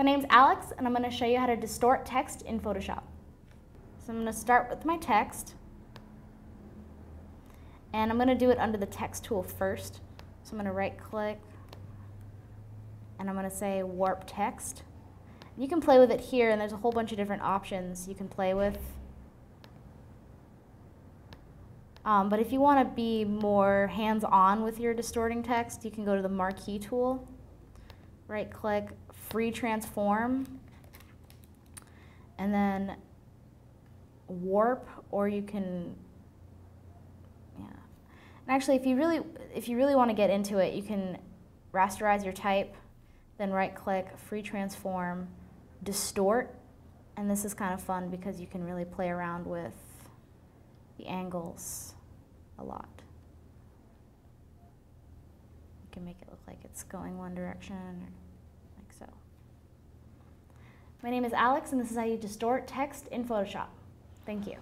My name's Alex and I'm going to show you how to distort text in Photoshop. So I'm going to start with my text and I'm going to do it under the text tool first. So I'm going to right click and I'm going to say warp text. You can play with it here and there's a whole bunch of different options you can play with. Um, but if you want to be more hands-on with your distorting text, you can go to the marquee tool, right click, free transform, and then warp, or you can, yeah. And actually, if you really, if you really want to get into it, you can rasterize your type, then right click, free transform, distort, and this is kind of fun because you can really play around with the angles a lot. Can make it look like it's going one direction, like so. My name is Alex, and this is how you distort text in Photoshop. Thank you.